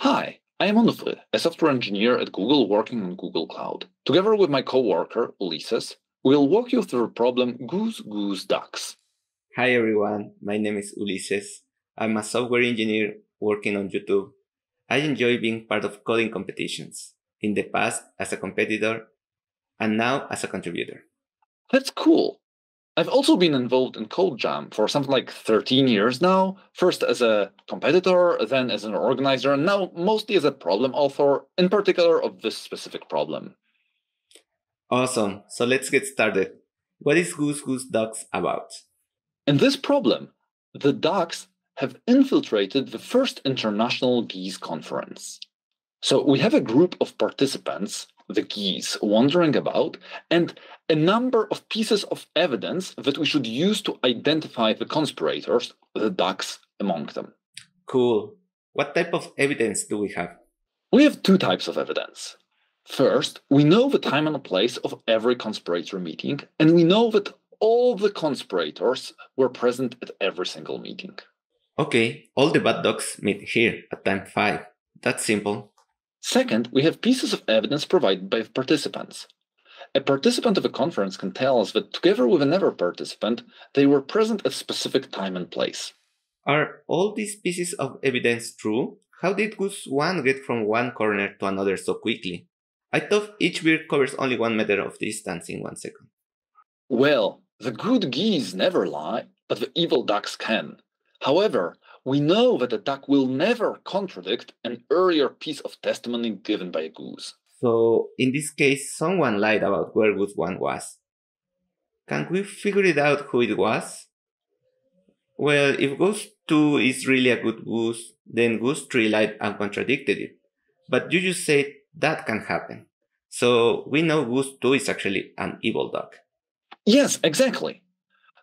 Hi, I am Onufry, a software engineer at Google working on Google Cloud. Together with my coworker, Ulises, we'll walk you through the problem Goose Goose Ducks. Hi everyone, my name is Ulises. I'm a software engineer working on YouTube. I enjoy being part of coding competitions, in the past as a competitor, and now as a contributor. That's cool. I've also been involved in CodeJam for something like 13 years now, first as a competitor, then as an organizer, and now mostly as a problem author, in particular of this specific problem. Awesome. So let's get started. What is Goose Goose Ducks about? In this problem, the ducks have infiltrated the first international geese conference. So we have a group of participants the geese wandering about, and a number of pieces of evidence that we should use to identify the conspirators, the ducks among them. Cool. What type of evidence do we have? We have two types of evidence. First, we know the time and place of every conspirator meeting, and we know that all the conspirators were present at every single meeting. Okay, all the bad dogs meet here at time 5. That's simple. Second, we have pieces of evidence provided by participants. A participant of a conference can tell us that together with another participant, they were present at a specific time and place. Are all these pieces of evidence true? How did Goose 1 get from one corner to another so quickly? I thought each beer covers only one meter of distance in one second. Well, the good geese never lie, but the evil ducks can. However, we know that a duck will never contradict an earlier piece of testimony given by a goose. So, in this case, someone lied about where Goose 1 was. Can we figure it out who it was? Well, if Goose 2 is really a good goose, then Goose 3 lied and contradicted it. But you just said that can happen. So we know Goose 2 is actually an evil duck. Yes, exactly.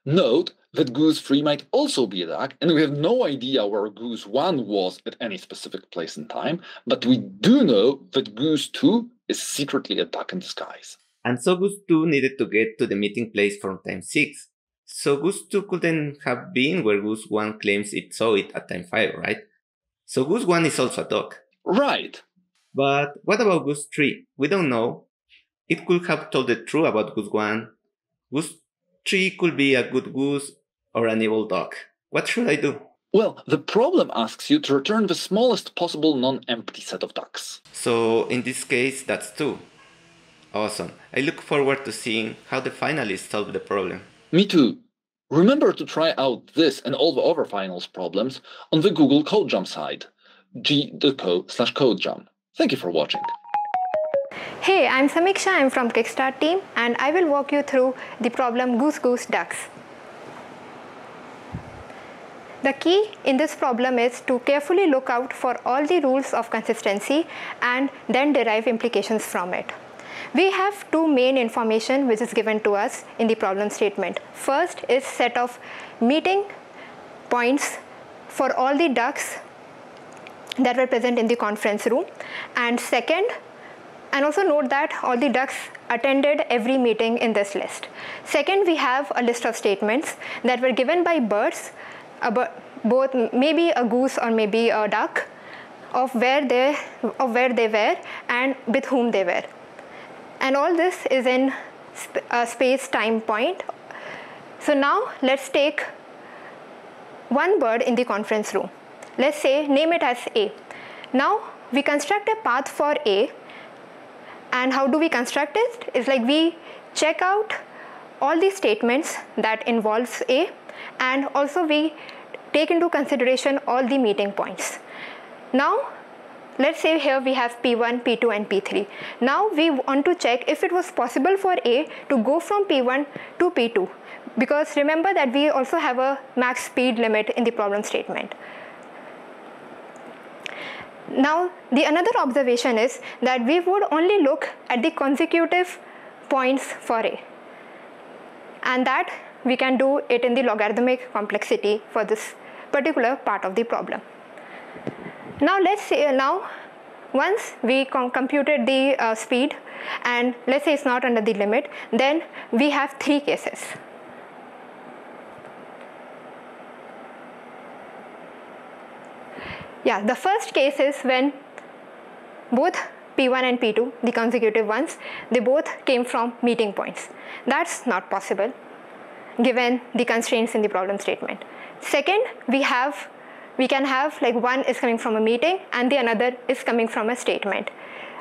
Note that Goose 3 might also be a duck, and we have no idea where Goose 1 was at any specific place in time, but we do know that Goose 2 is secretly a duck in disguise. And so Goose 2 needed to get to the meeting place from time 6. So Goose 2 couldn't have been where Goose 1 claims it saw it at time 5, right? So Goose 1 is also a duck. Right. But what about Goose 3? We don't know. It could have told the truth about Goose 1. Goose 3 could be a good goose or an evil dog. What should I do? Well, the problem asks you to return the smallest possible non-empty set of ducks. So in this case, that's two. Awesome. I look forward to seeing how the finalists solve the problem. Me too. Remember to try out this and all the other finals problems on the Google CodeJam site, g.co slash codejam. Thank you for watching. Hey, I'm Samiksha, I'm from Kickstart team and I will walk you through the problem Goose Goose Ducks. The key in this problem is to carefully look out for all the rules of consistency and then derive implications from it. We have two main information which is given to us in the problem statement. First is set of meeting points for all the ducks that were present in the conference room and second and also note that all the ducks attended every meeting in this list. Second, we have a list of statements that were given by birds Uh, about both maybe a goose or maybe a duck of where they of where they were and with whom they were. And all this is in a uh, space time point. So now let's take one bird in the conference room. Let's say name it as a. Now we construct a path for a. And how do we construct it? It's like we check out all the statements that involves a and also we take into consideration all the meeting points. Now, let's say here we have P1, P2 and P3. Now we want to check if it was possible for A to go from P1 to P2 because remember that we also have a max speed limit in the problem statement. Now the another observation is that we would only look at the consecutive points for A and that we can do it in the logarithmic complexity for this particular part of the problem. Now let's say uh, now once we com computed the uh, speed and let's say it's not under the limit then we have three cases. Yeah, the first case is when both P1 and P2, the consecutive ones, they both came from meeting points. That's not possible given the constraints in the problem statement. Second, we have we can have like one is coming from a meeting and the another is coming from a statement.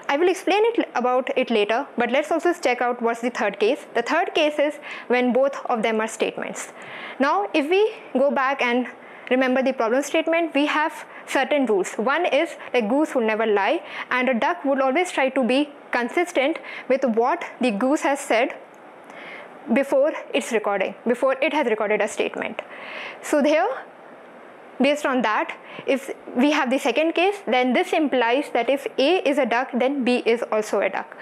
I will explain it about it later, but let's also check out what's the third case. The third case is when both of them are statements. Now, if we go back and remember the problem statement, we have certain rules. One is like goose would never lie and a duck would always try to be consistent with what the goose has said before its recording, before it has recorded a statement. So here, based on that, if we have the second case, then this implies that if A is a duck, then B is also a duck.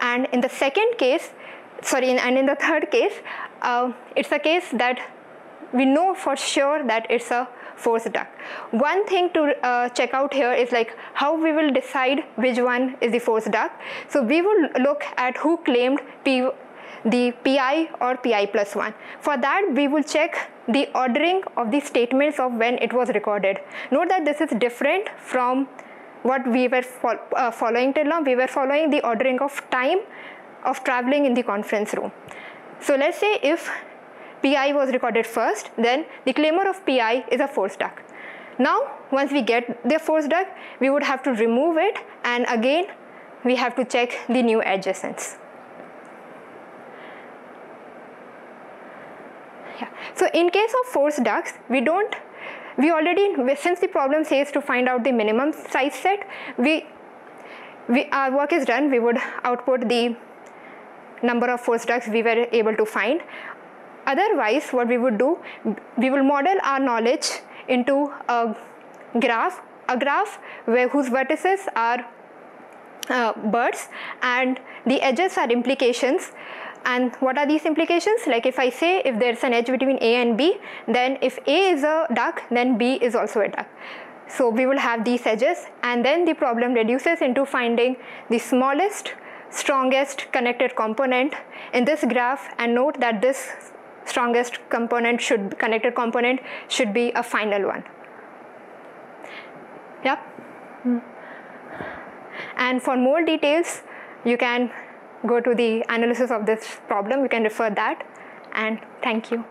And in the second case, sorry, and in the third case, uh, it's a case that we know for sure that it's a forced duck. One thing to uh, check out here is like how we will decide which one is the forced duck. So we will look at who claimed P the pi or pi plus 1. For that we will check the ordering of the statements of when it was recorded. Note that this is different from what we were fo uh, following till now. We were following the ordering of time of traveling in the conference room. So let's say if pi was recorded first, then the claimer of pi is a forced duck. Now once we get the forced duck, we would have to remove it and again we have to check the new adjacents. Yeah. So in case of forced ducks, we don't, we already, since the problem says to find out the minimum size set, we, we our work is done, we would output the number of forced ducks we were able to find. Otherwise, what we would do, we will model our knowledge into a graph, a graph where whose vertices are uh, birds and the edges are implications and what are these implications? Like if I say if there's an edge between A and B, then if A is a duck, then B is also a duck. So we will have these edges and then the problem reduces into finding the smallest, strongest connected component in this graph and note that this strongest component should, connected component should be a final one. Yep. And for more details, you can go to the analysis of this problem, you can refer that and thank you.